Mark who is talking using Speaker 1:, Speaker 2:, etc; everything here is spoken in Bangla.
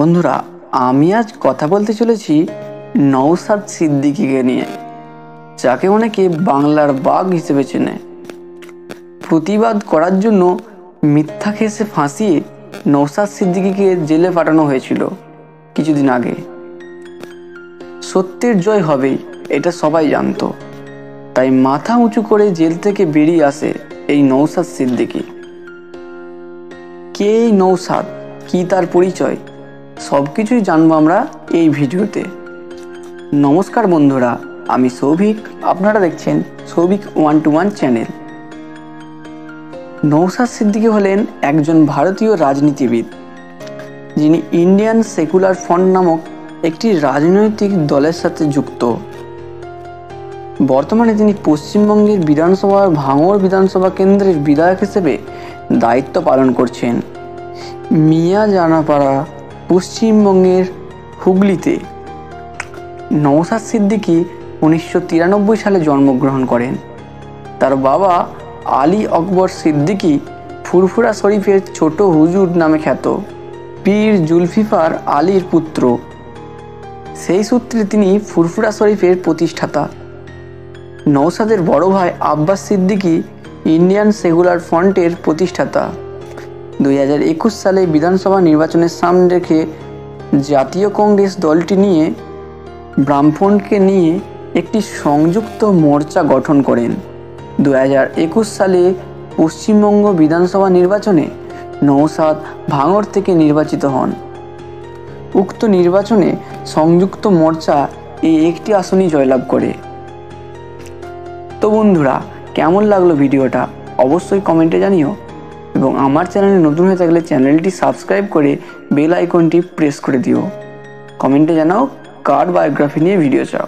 Speaker 1: বন্ধুরা, আমি আজ কথা বলতে চলেছি নওসাদ সিদ্দিকিকে নিয়ে, যাকে অনেকে বাংলার বাঘ হিসেবে চেনে। প্রতিবাদ করার জন্য মিথ্যা খেসে ফাঁসিয়ে নওসাদ সিদ্দিকিকে জেলে পাঠানো হয়েছিল কিছুদিন আগে। সত্যের জয় হবেই, এটা সবাই জানতো। তাই মাথা উঁচু করে জেল থেকে বেরিয়ে আসে এই নৌসাদ সিদ্দিকি। কে এই নৌসাদ কি তার পরিচয়? সব কিছুই জানব আমরা এই ভিডিওতে। নমস্কার বন্ধুরা, আমি সৌভিক। আপনারা দেখছেন Souvik one two one channel. Naushad Siddiqui হলেন একজন ভারতীয় রাজনীতিবিদ, যিনি ইন্ডিয়ান সেকুলার ফ্রন্ট নামক একটি রাজনৈতিক দলের সাথে যুক্ত। বর্তমানে তিনি পশ্চিমবঙ্গের বিধানসভার ভাঙড় বিধানসভা কেন্দ্রের বিধায়ক হিসেবে দায়িত্ব পালন করছেন। মিয়া জানাপাড়া পশ্চিমবঙ্গের হুগলিতে নওসাদ সিদ্দিকী উনিশশো তিরানব্বই সালে জন্মগ্রহণ করেন। তার বাবা আলী আকবর সিদ্দিকী ফুরফুরা শরীফের ছোট হুজুর নামে খ্যাত। পীর জুলফিফার আলীর পুত্র। সেই সূত্রে তিনি ফুরফুরা শরীফের প্রতিষ্ঠাতা। নৌসাদের বড় ভাই আব্বাস সিদ্দিকী ইন্ডিয়ান সেকুলার ফ্রন্টের প্রতিষ্ঠাতা। দুই একুশ সালে বিধানসভা নির্বাচনের সামনে রেখে জাতীয় কংগ্রেস দলটি নিয়ে ব্রাহ্মণকে নিয়ে একটি সংযুক্ত মোর্চা গঠন করেন। দু একুশ সালে পশ্চিমবঙ্গ বিধানসভা নির্বাচনে নৌসাদ ভাঙড় থেকে নির্বাচিত হন। উক্ত নির্বাচনে সংযুক্ত মোর্চা এই একটি আসনই জয়লাভ করে। তো বন্ধুরা, কেমন লাগল ভিডিওটা? অবশ্যই কমেন্টে জানিও। এবং আমার চ্যানেলে নতুন হয়ে থাকলে চ্যানেলটি সাবস্ক্রাইব করে বেল আইকনটি প্রেস করে দিও। কমেন্টে জানাও কার বায়োগ্রাফি নিয়ে ভিডিও চাও।